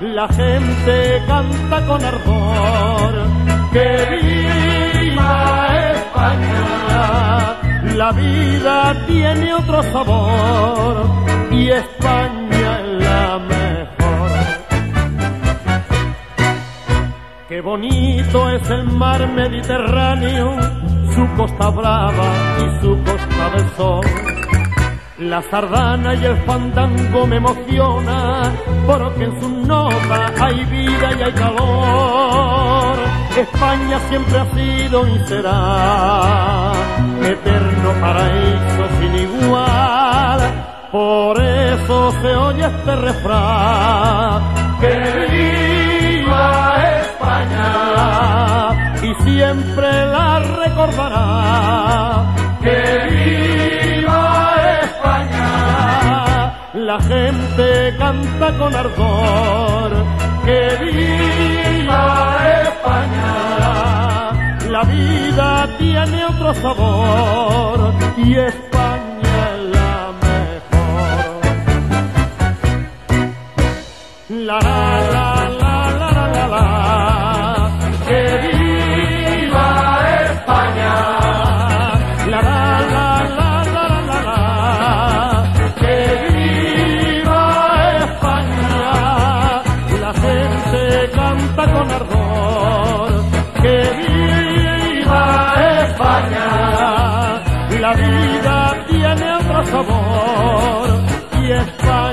la gente canta con ardor. ¡Que viva España! La vida tiene otro sabor y España es la mejor. Qué bonito es el mar Mediterráneo, su costa brava y su costa del sol. La sardana y el fandango me emociona, porque en sus notas hay vida y hay calor. España siempre ha sido y será eterno paraíso sin igual. Por eso se oye este refrán, que viva España y siempre la recordará. La gente canta con ardor. Que viva España, la vida tiene otro sabor y España es la mejor. La canta con ardor. Que viva España. La vida tiene otro sabor y España